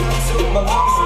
to my lungs